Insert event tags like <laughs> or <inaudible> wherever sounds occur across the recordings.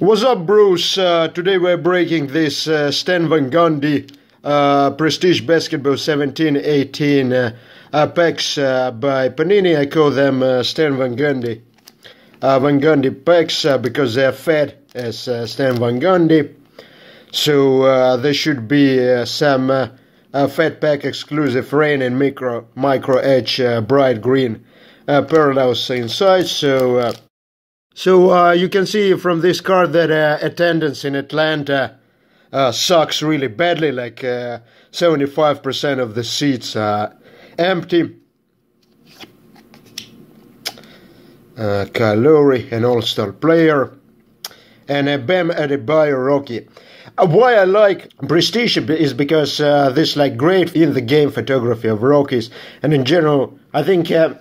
What's up, Bruce? Uh, today we're breaking this uh, Stan Van Gundy uh, Prestige Basketball 17-18 uh, packs uh, by Panini. I call them uh, Stan Van Gundy. Uh, Van Gundy packs because they're fat as Stan Van Gundy. So there should be some fat pack exclusive rain and micro micro edge bright green parallels inside. So so uh, you can see from this card that uh, attendance in Atlanta uh, sucks really badly. Like uh, seventy-five percent of the seats are empty. Uh, Kyle Lowry, an All-Star player, and uh, Bam Adebayo Rocky. Uh, why I like Prestige is because uh, this like great in the game photography of Rockies, and in general, I think uh,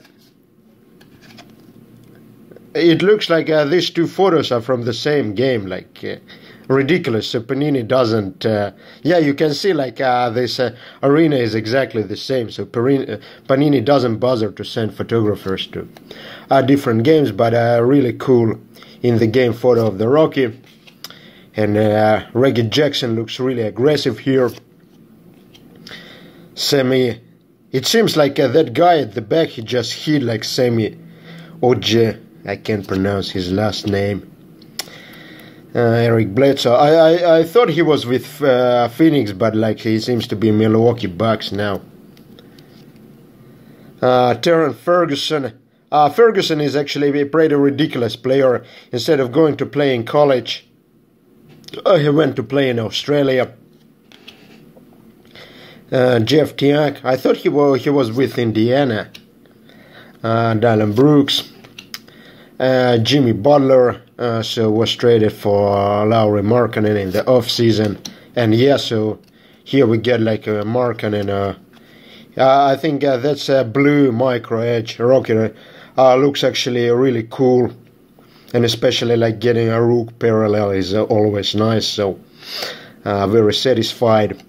it looks like uh, these two photos are from the same game. Like uh, ridiculous. So Panini doesn't. Uh, yeah, you can see like uh, this uh, arena is exactly the same. So Panini, uh, Panini doesn't bother to send photographers to different games, but really cool in the game photo of the Rocky. And Reggie Jackson looks really aggressive here. Semi. It seems like that guy at the back, he just hit like Semi Oje. I can't pronounce his last name. Uh, Eric Bledsoe. I, I, I thought he was with uh, Phoenix, but like he seems to be Milwaukee Bucks now. Uh, Terran Ferguson. Uh, Ferguson is actually a pretty ridiculous player. Instead of going to play in college, uh, he went to play in Australia. Uh, Jeff Teague. I thought he was he was with Indiana. Uh, Dillon Brooks. Uh, Jimmy Butler uh, so was traded for Lauri Markkanen in the off season, and yeah, so here we get like a Markkanen. Uh, uh, I think uh, that's a blue micro edge rocket. Uh, looks actually really cool, and especially like getting a rook parallel is uh, always nice. So uh, very satisfied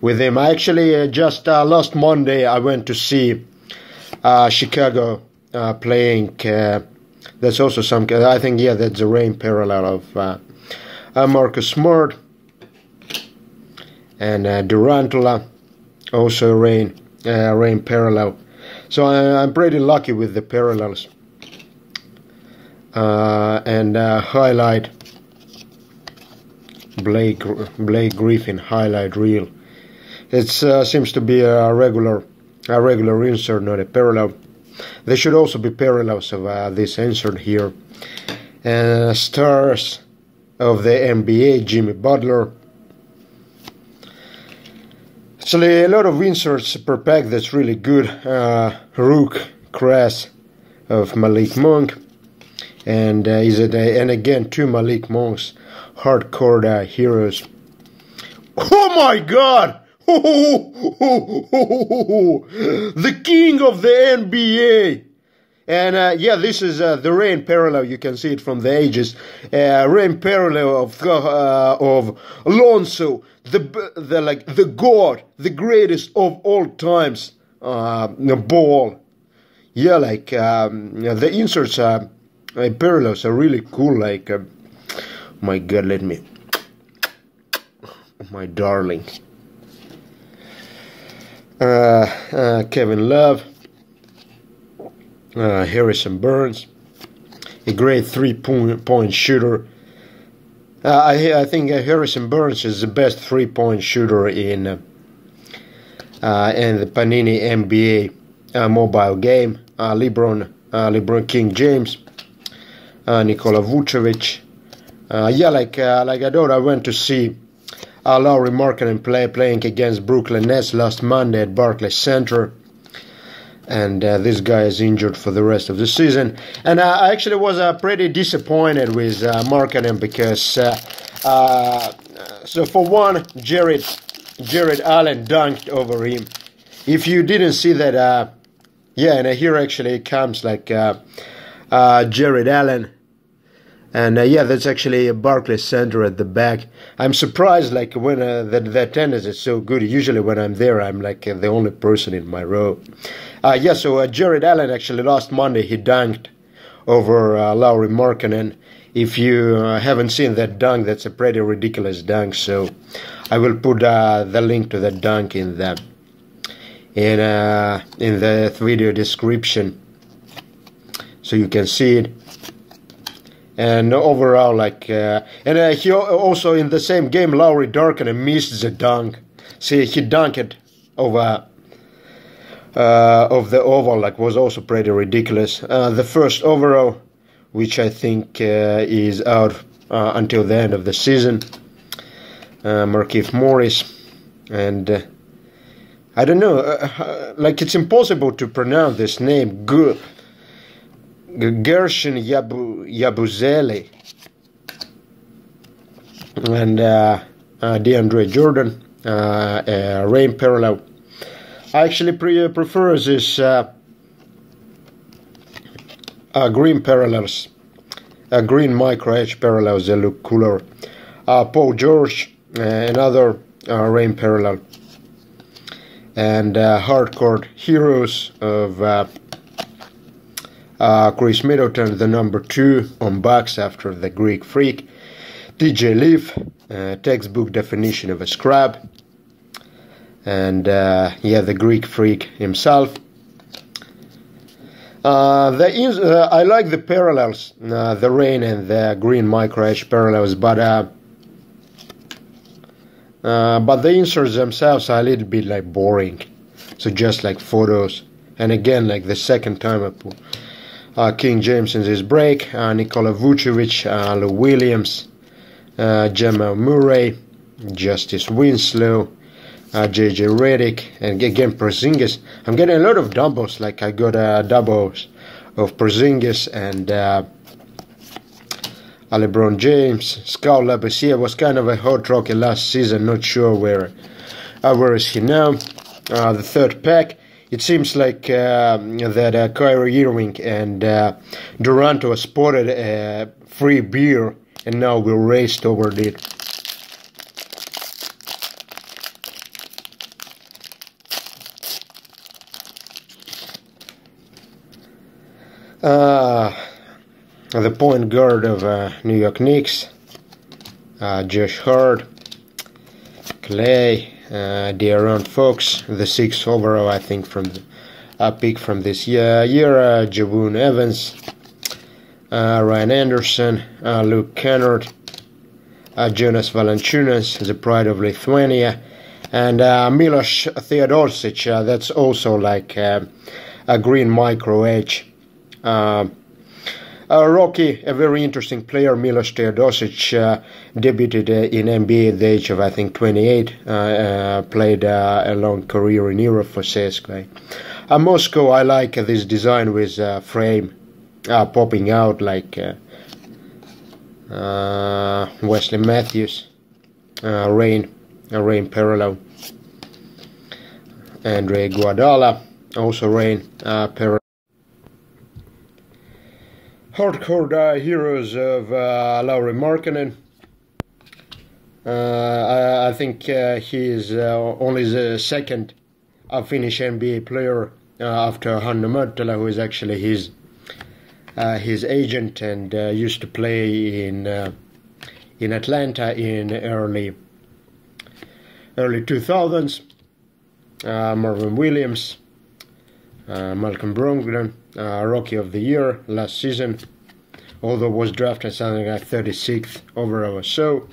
with him. I actually uh, just uh, last Monday I went to see uh, Chicago uh, playing. Uh, that's also some. I think yeah, that's a rain parallel of uh, uh, Marcus Smart and uh, Durantula, also rain uh, rain parallel. So I, I'm pretty lucky with the parallels. Uh, and uh, highlight Blake Blake Griffin highlight reel. It uh, seems to be a regular a regular insert, not a parallel. There should also be parallels of uh, this insert here. Uh, stars of the NBA, Jimmy Butler. Actually, a lot of inserts per pack that's really good. Uh, Rook, Crass of Malik Monk. And uh, is it a, and again two Malik Monks, hardcourt uh, heroes. Oh my God! The king of the NBA. And uh, yeah, this is uh, the rain parallel. You can see it from the ages. Uh, rain parallel of uh, of Alonso, the the like the god, the greatest of all times. Uh, the ball. Yeah, like um, the inserts are uh, parallels are really cool. Like, uh, my God, let me, my darling uh, uh, Kevin Love, uh, Harrison Barnes, a great three point, point shooter. Uh, I, I think Harrison Barnes is the best three point shooter in uh, in the Panini NBA mobile game. LeBron, LeBron King James, Nikola Vucevic. yeah, like like I thought I went to see uh, Lauri Markkanen play, playing against Brooklyn Nets last Monday at Barclays Center. And uh, this guy is injured for the rest of the season. And uh, I actually was uh, pretty disappointed with uh, because, uh, uh, so for one, Jared, Jarrett Allen dunked over him. If you didn't see that, uh, yeah, and here actually comes like Jarrett Allen and uh, yeah, that's actually a Barclays Center at the back. I'm surprised, like when uh, that the attendance is so good. Usually, when I'm there, I'm like uh, the only person in my row. Uh, yeah, so uh, Jarrett Allen actually last Monday he dunked over uh, Lauri Markkanen if you uh, haven't seen that dunk, that's a pretty ridiculous dunk. So I will put uh, the link to that dunk in the in in the video description, so you can see it. And overall, like, uh, and uh, he also in the same game, Lauri Markkanen missed the dunk. See, he dunked over uh, of the oval, like, was also pretty ridiculous. Uh, the first overall which I think uh, is out uh, until the end of the season. Uh, Markieff Morris, and I don't know, like it's impossible to pronounce this name. G- Gershon Yabu- and uh, DeAndre Jordan, Rain Parallel. I actually pre- prefer this uh, green parallels, uh, green micro edge parallels, they look cooler. Uh, Paul George, uh, another uh, rain parallel. And uh, hardcourt heroes of uh, Khris Middleton, the number two on Bucks after the Greek Freak. TJ Leaf, textbook definition of a scrub. And yeah, the Greek Freak himself. Uh, the uh, I like the parallels, uh, the rain and the green micro edge parallels, but uh, uh, but the inserts themselves are a little bit like boring. So just like photos, and again like the second time I put uh, King James in this break, Nikola Vucevic, Lou Williams, Jamal Murray, Justise Winslow, uh, JJ Redick, and again Porzingis. I'm getting a lot of doubles. Like I got uh, doubles of Porzingis and uh, LeBron James. Skal Labissiere was kind of a hot rocket last season. Not sure where uh, where is he now. Uh, the third pack. It seems like uh, that uh, Kyrie Irving and uh, Durant was spotted a free beer, and now we raced over it. Uh, the point guard of uh, New York Knicks, uh, Josh Hart, Clay, uh, De'Aaron Fox, the sixth overall, I think, from uh, pick from this year, year uh, Jawun Evans, uh, Ryan Anderson, uh, Luke Kennard, uh, Jonas Valanciunas, the pride of Lithuania, and uh, Milos Teodosic, uh, that's also like a green micro edge. Uh, uh, Rocky, a very interesting player, Milos Teodosic, uh, debuted uh, in NBA at the age of, I think, 28, uh, uh, played a long career in Europe for CSKA. Moscow, I like this design with frame popping out like Wesley Matthews, Rain, Rain Parallel, Andre Iguodala, also Rain Parallel hardcourt uh, heroes of uh, Lauri Markkanen. Uh, I, I, think uh, he is uh, only the second uh, Finnish NBA player after Hannu Möttölä, who is actually his his agent and used to play in in Atlanta in early early 2000s. Marvin Williams, Malcolm Brogdon, uh, Rookie of the Year last season, although was drafted something like 36th overall so.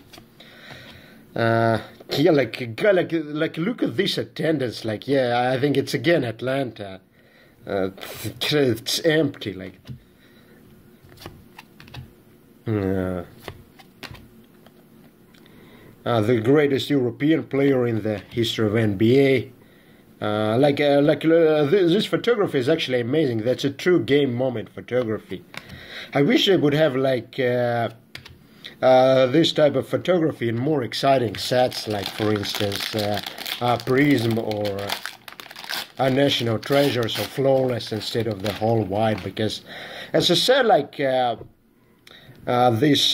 Uh, yeah, like, like, like, look at this attendance. Like, yeah, I think it's again Atlanta. Uh, <laughs> it's empty. Like, uh, uh, the greatest European player in the history of NBA. Uh, like uh, like uh, this, this, photography is actually amazing. That's a true game moment photography. I wish I would have like uh, uh, this type of photography in more exciting sets, like for instance uh, Prism or a National Treasures or Flawless instead of the whole wide. Because as I said, like this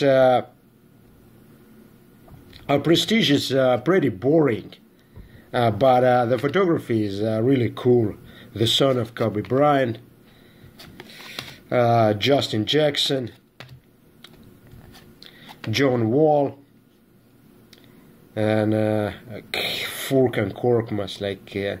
prestige is pretty boring. Uh, but uh, the photography is uh, really cool. The son of Kobe Bryant, uh, Justin Jackson, John Wall, and uh, Furkan Korkmaz. Like, uh,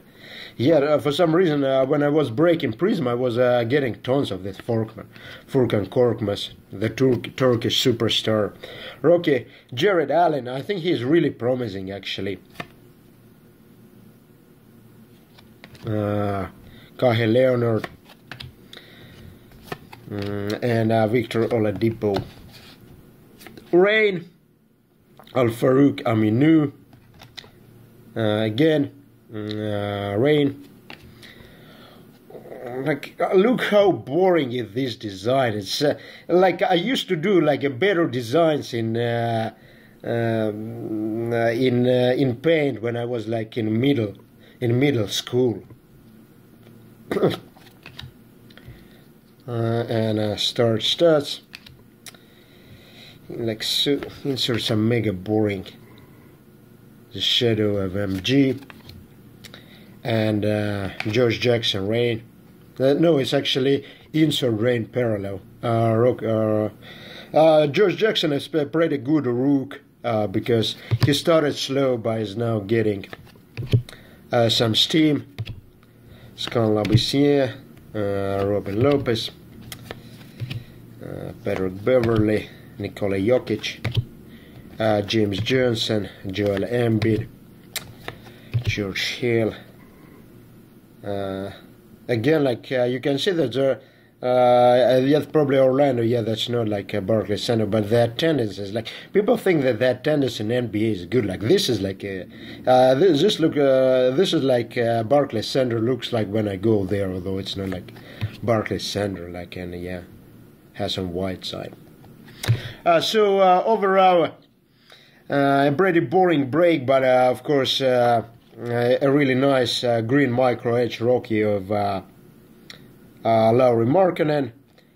yeah, uh, for some reason, when I was breaking Prism, I was getting tons of this Furkan, Furkan Korkmaz, the Turk, Turkish superstar. Rocky, Jarrett Allen, I think he's really promising actually. Uh, Kawhi Leonard, mm, and uh, Victor Oladipo. Rain, Al-Farouq Aminu. Uh, again, uh, Rain. Like, uh, look how boring is this design. It's uh, like I used to do like a better designs in uh, um, uh, in uh, in paint when I was like in middle in middle school. Uh, and uh, start stats like so insert some mega boring. The shadow of MG and uh, George Jackson Rain. Uh, no it's actually insert Rain parallel. Uh, rook, uh, uh, George Jackson has played a good rook uh, because he started slow but is now getting uh, some steam Skal Labissiere uh, Robin Lopez uh, Patrick Beverley Nikola Jokic, uh, James Johnson, Joel Embiid, George Hill. Uh, again, like uh, you can see that there, uh, probably Orlando. Yeah, that's not like a Barclays Center, but their attendance is like people think that their attendance in NBA is good. Like this is like a, uh, this, this look uh, this is like uh, Barclays Center looks like when I go there, although it's not like Barclays Center. Like and yeah, has some white side. Uh, so uh, overall, uh, a pretty boring break, but uh, of course uh, a really nice uh, green micro edge Rocky of Uh, Lauri Markkanen,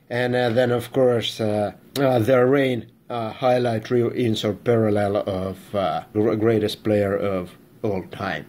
and uh, then of course uh, the rain highlight reel insert parallel of greatest player of all time.